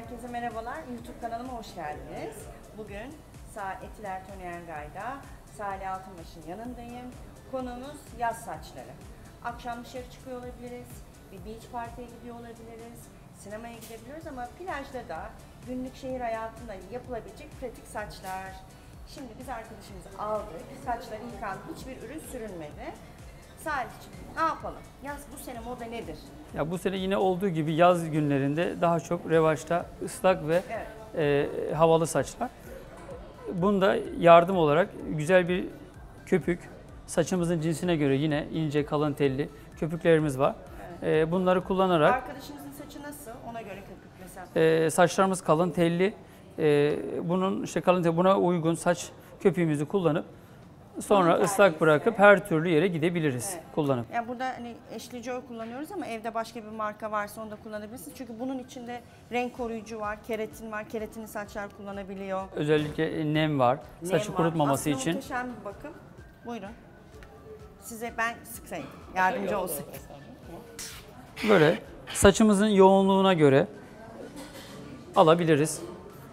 Herkese merhabalar. YouTube kanalıma hoş geldiniz. Bugün Etiler Tönengay'da Salih Altınbaş'ın yanındayım. Konumuz yaz saçları. Akşam dışarı çıkıyor olabiliriz, bir beach party'ye gidiyor olabiliriz, sinemaya gidebiliyoruz ama plajda da günlük şehir hayatında yapılabilecek pratik saçlar. Şimdi biz arkadaşımızı aldık. Saçları yıkandı. Hiçbir ürün sürünmedi. Salih'ciğim ne yapalım? Yaz bu sene moda nedir? Ya bu sene yine olduğu gibi yaz günlerinde daha çok revaçta ıslak ve Evet. e, havalı saçlar. Bunda yardım olarak güzel bir köpük, saçımızın cinsine göre yine ince kalın telli köpüklerimiz var. E, bunları kullanarak Arkadaşımızın saçı nasıl? Ona göre köpük mesela. e, saçlarımız kalın telli, e, bunun işte kalın telli, buna uygun saç köpüğümüzü kullanıp sonra ıslak bırakıp her türlü yere gidebiliriz Evet. kullanıp. Yani burada hani eşli Joy kullanıyoruz ama evde başka bir marka varsa onu da kullanabilirsiniz. Çünkü bunun içinde renk koruyucu var, keratin var. Keratini saçlar kullanabiliyor. Özellikle nem var, saçı Nem var. kurutmaması Aslında için. muhteşem bir bakım. Buyurun. Size ben sıksaydım, yardımcı olsaydım. Böyle saçımızın yoğunluğuna göre alabiliriz.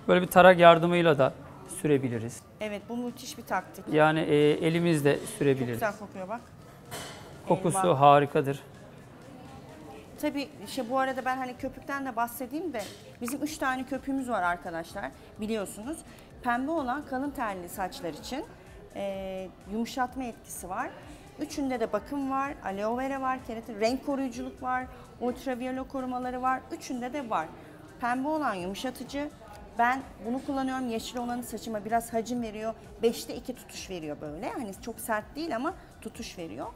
Böyle bir tarak yardımıyla da sürebiliriz. Evet bu müthiş bir taktik. Yani e, elimizle sürebiliriz. Güzel kokuyor bak. Kokusu Eyvah. harikadır. Tabii işte bu arada ben hani köpükten de bahsedeyim de bizim üç tane köpüğümüz var arkadaşlar biliyorsunuz. Pembe olan kalın telli saçlar için eee, yumuşatma etkisi var. Üçünde de bakım var, aloe vera var, keratin, renk koruyuculuk var, ultraviyole korumaları var. Üçünde de var. Pembe olan yumuşatıcı. Ben bunu kullanıyorum. Yeşil olanı saçıma biraz hacim veriyor. Beşte iki tutuş veriyor böyle. Hani çok sert değil ama tutuş veriyor.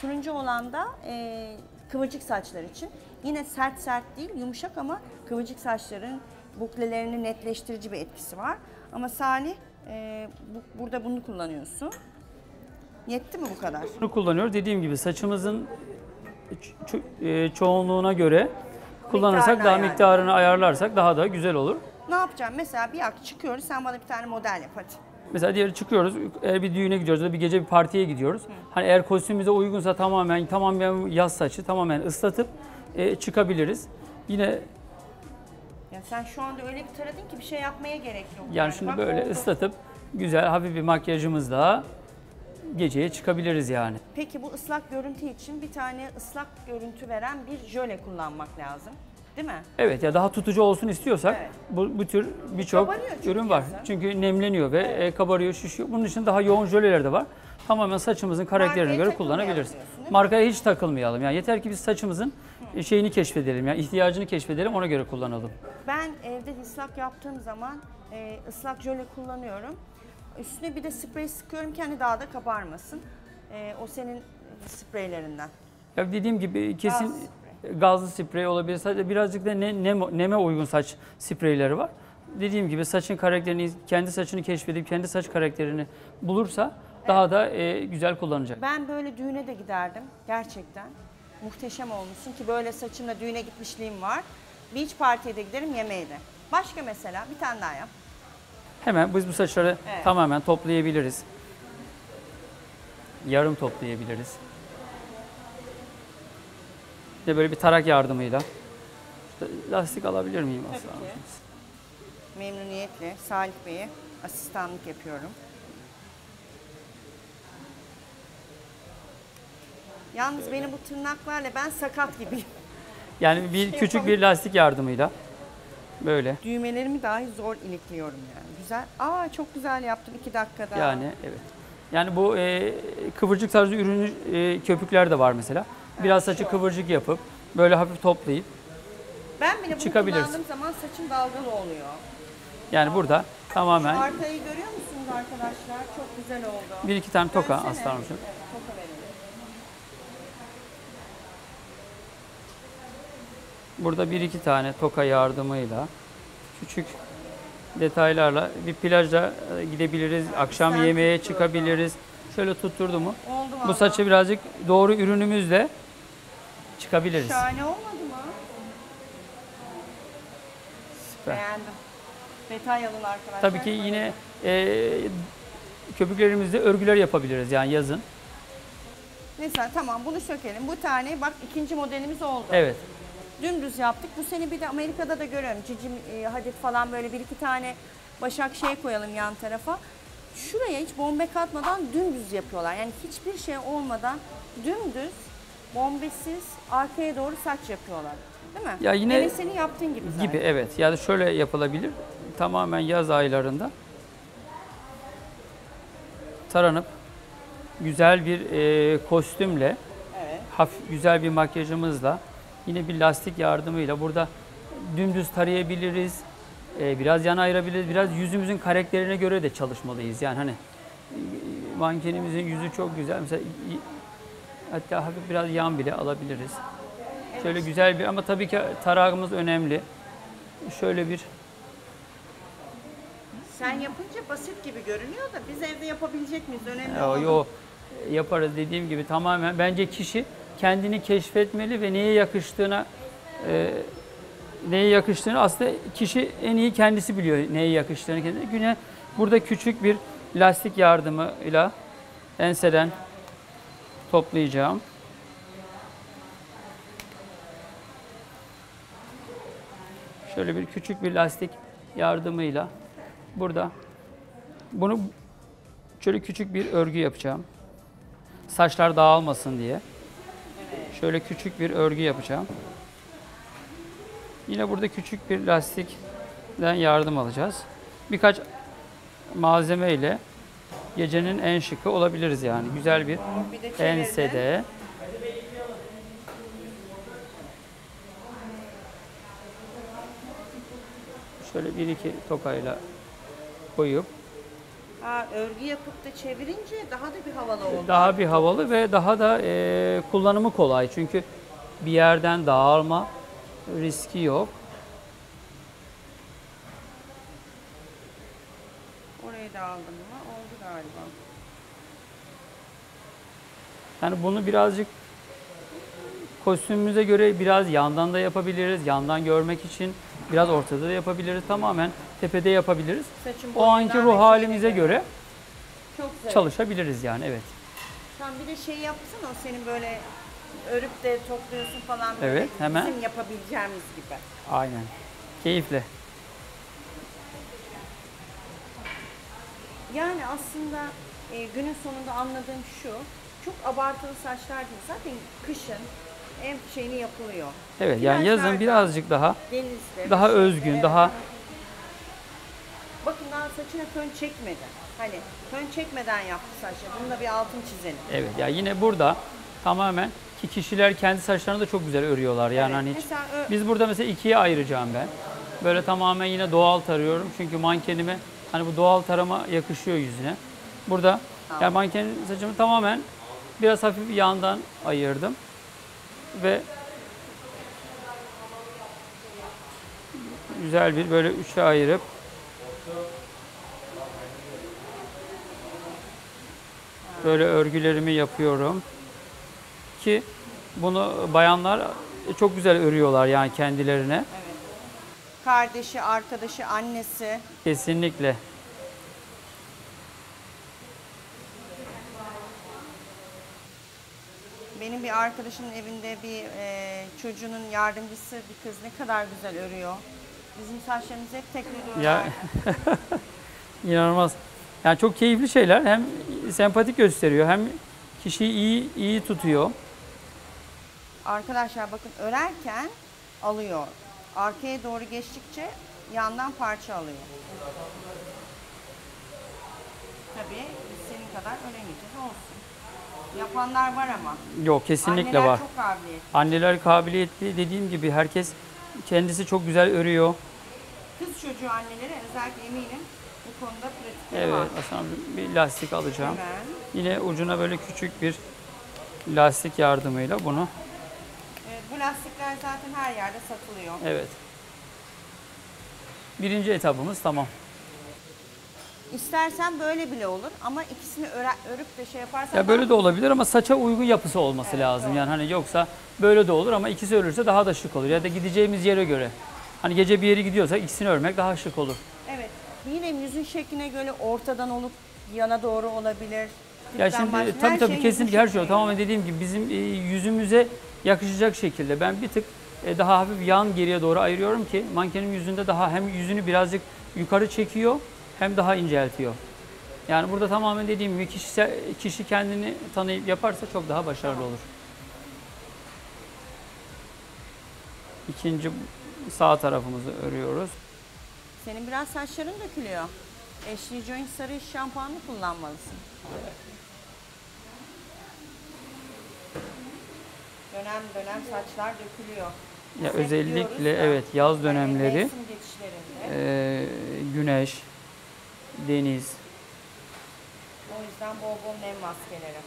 Turuncu olan da e, kıvırcık saçlar için. Yine sert sert değil, yumuşak ama kıvırcık saçların buklelerini netleştirici bir etkisi var. Ama Salih e, bu- burada bunu kullanıyorsun. Yetti mi bu kadar? Bunu kullanıyoruz. Dediğim gibi saçımızın ço- e, çoğunluğuna göre kullanırsak Miktarını daha miktarını ayarlarsak daha da güzel olur. Ne yapacağım? Mesela bir ak çıkıyoruz, sen bana bir tane model yap hadi. Mesela diğeri çıkıyoruz, eğer bir düğüne gidiyoruz ya da bir gece bir partiye gidiyoruz. Hani eğer kostümümüze uygunsa tamamen tamamen yaz saçı tamamen ıslatıp e, çıkabiliriz. Yine Ya sen şu anda öyle bir taradın ki bir şey yapmaya gerek yok. Yani şimdi Bak böyle oldu. ıslatıp güzel hafif bir makyajımızla geceye çıkabiliriz yani. Peki bu ıslak görüntü için bir tane ıslak görüntü veren bir jöle kullanmak lazım. Değil mi? Evet ya daha tutucu olsun istiyorsak Evet. bu, bu tür birçok ürün var. yazın. Çünkü nemleniyor ve e, kabarıyor, şişiyor. Bunun için daha yoğun jöleler de var. Tamamen saçımızın karakterine Markaya göre kullanabiliriz. Markaya hiç takılmayalım. Yani yeter ki biz saçımızın e, şeyini keşfedelim. Yani ihtiyacını keşfedelim, ona göre kullanalım. Ben evde ıslak yaptığım zaman e, ıslak jöle kullanıyorum. Üstüne bir de sprey sıkıyorum ki hani daha da kabarmasın. E, o senin spreylerinden. Ya dediğim gibi kesin Gaz gazlı sprey olabilir. Sadece birazcık da ne, neme, neme uygun saç spreyleri var. Dediğim gibi saçın karakterini, kendi saçını keşfedip kendi saç karakterini bulursa daha da e, güzel kullanacak. Ben böyle düğüne de giderdim gerçekten. Muhteşem olmuşsun ki böyle saçımla düğüne gitmişliğim var. Beach party'ye de giderim yemeğe de. Başka mesela bir tane daha yap. Hemen biz bu saçları Evet. tamamen toplayabiliriz. Yarım toplayabiliriz. De böyle bir tarak yardımıyla. İşte lastik alabilir miyim Tabii aslında? ki. Memnuniyetle Salih Bey'e asistanlık yapıyorum. Yalnız benim bu tırnaklarla ben sakat gibiyim. Yani bir küçük bir lastik yardımıyla böyle. Düğmelerimi dahi zor ilikliyorum yani. Güzel. Aa çok güzel yaptım iki dakikada. Yani evet. Yani bu e, kıvırcık tarzı ürünü e, köpükler de var mesela. Biraz saçı kıvırcık yapıp böyle hafif toplayıp ben bile bunu kullandığım zaman saçım dalgalı oluyor. yani burada tamamen Arkayı görüyor musunuz arkadaşlar? Çok güzel oldu. bir iki tane toka Versene. aslanım. Evet, toka verelim. Burada bir iki tane toka yardımıyla küçük detaylarla bir plajda e, gidebiliriz. Akşam yemeğe çıkabiliriz. Şöyle tutturdu mu? Oldu Bu vallahi. saçı birazcık doğru ürünümüzle çıkabiliriz. Şahane olmadı mı? Süper. Beğendim. Detay alın arkadaşlar. Tabii ki yine e, köpüklerimizde örgüler yapabiliriz yani yazın. Neyse tamam bunu sökelim. Bu tane bak ikinci modelimiz oldu. Evet. Dümdüz yaptık. Bu sene bir de Amerika'da da görüyorum. Cicim e, Hadid falan böyle bir iki tane başak şey koyalım yan tarafa. Şuraya hiç bombe katmadan dümdüz yapıyorlar. Yani hiçbir şey olmadan dümdüz, bombesiz arkaya doğru saç yapıyorlar. Değil mi? Ya yine- Demin senin yaptığın gibi zaten. Gibi evet. Yani şöyle yapılabilir. Tamamen yaz aylarında taranıp güzel bir e, kostümle, Evet. hafif güzel bir makyajımızla, yine bir lastik yardımıyla burada dümdüz tarayabiliriz. e, biraz yana ayırabiliriz. Biraz yüzümüzün karakterine göre de çalışmalıyız. Yani hani e, mankenimizin yüzü çok güzel. Mesela hatta hafif biraz yan bile alabiliriz. Şöyle güzel bir ama tabii ki tarağımız önemli. Şöyle bir Sen yapınca basit gibi görünüyor da biz evde yapabilecek miyiz? Önemli Yo, olan. yo yaparız dediğim gibi tamamen bence kişi kendini keşfetmeli ve neye yakıştığına e, neye yakıştığını aslında kişi en iyi kendisi biliyor neye yakıştığını kendine. Güne burada küçük bir lastik yardımıyla enseden toplayacağım. Şöyle bir küçük bir lastik yardımıyla burada bunu Şöyle küçük bir örgü yapacağım. Saçlar dağılmasın diye. Şöyle küçük bir örgü yapacağım. Yine burada küçük bir lastikten yardım alacağız. Birkaç malzeme ile gecenin en şıkı olabiliriz yani. Güzel bir Bir ensede. Şöyle bir iki tokayla koyup Ha, örgü yapıp da çevirince daha da bir havalı oldu. daha bir havalı ve daha da e, kullanımı kolay. Çünkü bir yerden dağılma riski yok. Orayı da aldım mı? Galiba. Yani bunu birazcık kostümümüze göre biraz yandan da yapabiliriz. Yandan görmek için biraz ortada da yapabiliriz. Tamamen tepede yapabiliriz. Saçın O anki ruh halimize göre Çok güzel. çalışabiliriz yani evet. Sen bir de şey yapsana o senin böyle örüp de topluyorsun falan böyle. Evet, hemen. Bizim yapabileceğimiz gibi. Aynen. Keyifle. Yani aslında e, günün sonunda anladığım şu. Çok abartılı saçlar değil. Zaten kışın en şeyini yapılıyor. Evet yani yazın birazcık daha denizde, daha şeyde, özgün, evet. daha Bakın daha saçına fön çekmedi. Hani fön çekmeden yaptı saçları. Bunu da bir altın çizelim. evet ya yine burada tamamen ki kişiler kendi saçlarını da çok güzel örüyorlar. Yani Evet, hani hiç mesela Biz burada mesela ikiye ayıracağım ben. Böyle tamamen yine doğal tarıyorum. Çünkü mankenime hani bu doğal tarama yakışıyor yüzüne. Burada yani mankenin saçımı tamamen biraz hafif yandan ayırdım. Ve güzel bir böyle üçe ayırıp böyle örgülerimi yapıyorum ki bunu bayanlar çok güzel örüyorlar yani kendilerine. Kardeşi, arkadaşı, annesi. Kesinlikle. Benim bir arkadaşımın evinde bir e, çocuğunun yardımcısı bir kız ne kadar güzel örüyor. Bizim saçlarımız hep tek Ya inanılmaz. Yani çok keyifli şeyler. Hem sempatik gösteriyor hem kişiyi iyi iyi tutuyor. Arkadaşlar bakın örerken alıyor. Arkaya doğru geçtikçe yandan parça alıyor. Tabii senin kadar öremeyeceğiz olsun. Yapanlar var ama. Yok kesinlikle Anneler var. çok kabiliyetli. Anneler kabiliyetli dediğim gibi herkes kendisi çok güzel örüyor. Kız çocuğu anneleri özellikle eminim bu konuda pratikleri var. Evet, bir bir lastik alacağım. Hemen. Yine ucuna böyle küçük bir lastik yardımıyla bunu. Evet, bu lastikler zaten her yerde satılıyor. Evet. Birinci etapımız tamam. İstersen böyle bile olur ama ikisini öre- örüp de şey yaparsan Ya böyle de olabilir ama saça uygun yapısı olması lazım. Yani hani yoksa böyle de olur ama ikisi örülürse daha da şık olur. Ya da gideceğimiz yere göre. Hani gece bir yere gidiyorsak ikisini örmek daha şık olur. Evet. Yine yüzün şekline göre ortadan olup yana doğru olabilir. Ya şimdi başka- tabii her tabii şey kesinlikle her şey şekline tamamen dediğim gibi bizim e, yüzümüze yakışacak şekilde. Ben bir tık e, daha hafif yan geriye doğru ayırıyorum ki mankenin yüzünde daha hem yüzünü birazcık yukarı çekiyor hem daha inceltiyor. Yani burada tamamen dediğim gibi kişi, kişi kendini tanıyıp yaparsa çok daha başarılı olur. İkinci sağ tarafımızı örüyoruz. Senin biraz saçların dökülüyor. Ashley Joint sarı iş şampuanını kullanmalısın. Dönem dönem saçlar dökülüyor. Ya özellikle ya, evet yaz dönemleri e, güneş, deniz, O yüzden bol bol nem maskeleri.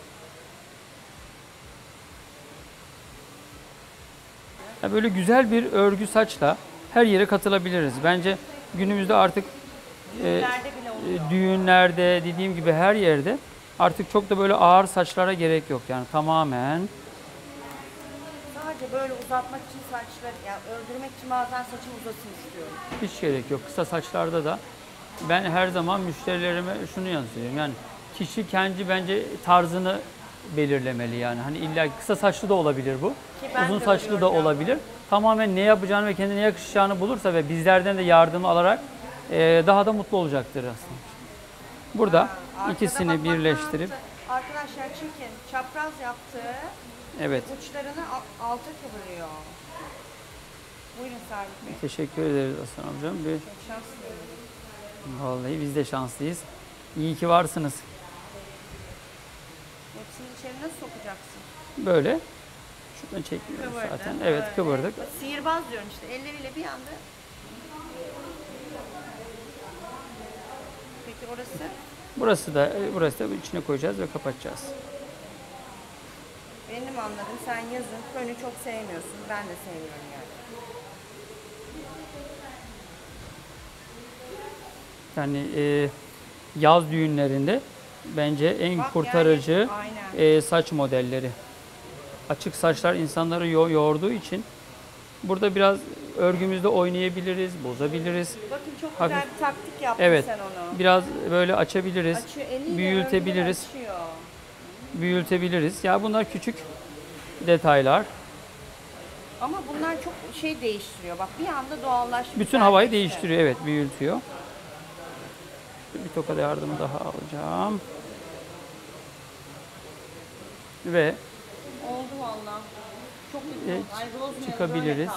Ya böyle güzel bir örgü saçla her yere katılabiliriz. Bence günümüzde artık e, Düğünlerde e, düğünlerde dediğim gibi her yerde artık çok da böyle ağır saçlara gerek yok. Yani tamamen Sadece böyle uzatmak için saçları, yani öldürmek için bazen saçım uzasın istiyorum. hiç gerek yok. Kısa saçlarda da ben her zaman müşterilerime şunu yansıtıyorum. Yani kişi kendi bence tarzını belirlemeli yani. Hani illa kısa saçlı da olabilir bu. Uzun saçlı da olabilir. Tamamen ne yapacağını ve kendine yakışacağını bulursa ve bizlerden de yardım alarak e, daha da mutlu olacaktır aslında. Burada Arkada ikisini birleştirip? Arkadaşlar çekin. Çapraz yaptı. Evet Uçlarını al- alta kıvırıyor. Buyurun Salih Bey. teşekkür ederiz Aslan amcam. Bir, Çok şanslıyım. vallahi biz de şanslıyız. İyi ki varsınız. Hepsini içeri nasıl sokacaksın? Böyle. Şuradan çekmiyoruz Kıvırdın. zaten. Evet böyle. kıvırdık. Sihirbaz diyorsun işte. Elleriyle bir anda. Peki orası? Burası da burası da içine koyacağız ve kapatacağız. Benim anladım. Sen yazın fönü çok sevmiyorsun. Ben de sevmiyorum yani. Yani e, yaz düğünlerinde bence en Bak kurtarıcı yani, e, saç modelleri. Açık saçlar insanları yo- yorduğu için burada biraz örgümüzde oynayabiliriz, bozabiliriz. Bakın çok hafif- güzel bir taktik yaptın Evet. sen onu. Biraz böyle açabiliriz, Açıyor, örgüleri açıyor. Büyütebiliriz. Ya bunlar küçük detaylar. Ama bunlar çok şey değiştiriyor. Bak bir anda doğallaşmış. Bütün havayı değiştiriyor. Evet, büyütüyor. Bir toka yardımı daha alacağım. Ve Oldu valla. Çok. E. Ay Rosemary çıkabiliriz.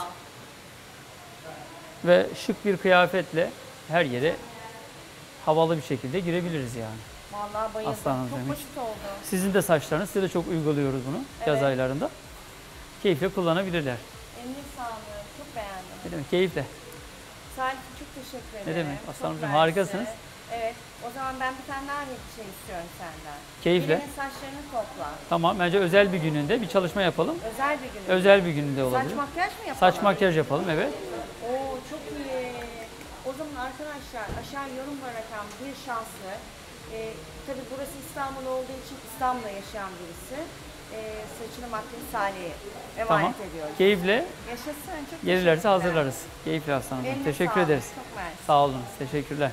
ve şık bir kıyafetle her yere havalı bir şekilde girebiliriz yani. Vallahi bayıldım. Aslanım çok demiş. basit oldu. Sizin de saçlarınız, size de çok uyguluyoruz bunu yaz Evet. aylarında. Keyifle kullanabilirler. Eline sağlık. Çok beğendim. Ne demek? Keyifle. Salih çok teşekkür ederim. Ne demek? Aslanımcığım, harikasınız. Evet. O zaman ben bir tane daha bir şey istiyorum senden. Keyifle. Birinin saçlarını topla. Tamam, bence özel bir gününde bir çalışma yapalım. Özel bir gün. Özel bir gününde Saç olabilir. makyaj mı yapalım? Saç makyaj yapalım, evet. Oo çok iyi. O zaman arkadaşlar aşağı yorum bırakan bir şanslı. E, tabii burası İstanbul olduğu için İstanbul'da yaşayan birisi. E, saçını makyajı Salih'e emanet Tamam. ediyoruz. Keyifle Yaşasın. Çok gelirlerse hazırlarız. Keyifle aslanım. Teşekkür ederiz. Çok mersi. Sağ olun. Teşekkürler.